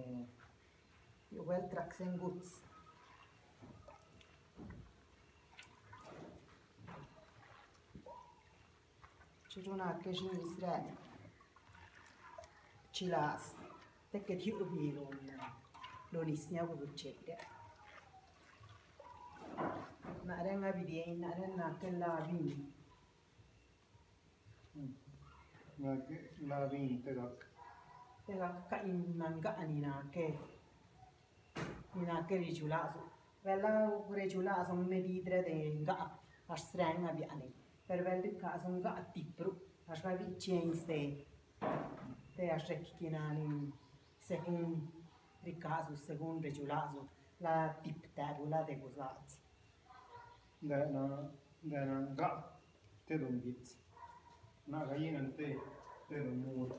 uh, your well trucks and goods. چون کشن اسرائیل چیلاس تکت یو بیرون لونیسنیا و بچکره نارنگا بیدین نارن ناکن لابین لابین تدک Tega ka in nanga anina ke ina ke riculaso. Vella riculaso me vidre de nga a strenga bi ani. Per vel de caso nga a tipru. A sva vi chains de te a shekkinani segun ricaso segun riculaso la tip tabula de gozaz. da na da na ga te dom git na ga yin te te dom mur